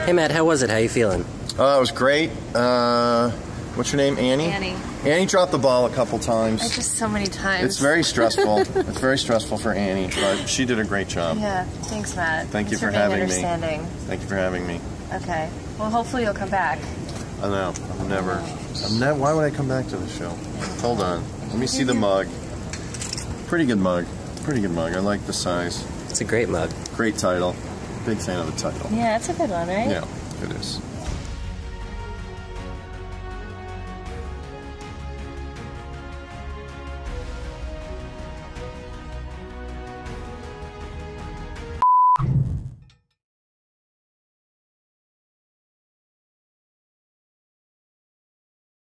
Hey Matt, how was it? How you feeling? Uh, it was great. Uh, what's your name, Annie? Annie. Annie dropped the ball a couple times. I just so many times. It's very stressful. it's very stressful for Annie, but she did a great job. Yeah. Thanks, Matt. Thank you Thanks for being having me. Thank you for having me. Okay. Well, hopefully you'll come back. I know. I'm never. I'm ne- Why would I come back to the show? Hold on. Let me see the mug. Pretty good mug. Pretty good mug. I like the size. It's a great mug. Great title. Big fan of the title. Yeah, it's a good one, right? Yeah, it is.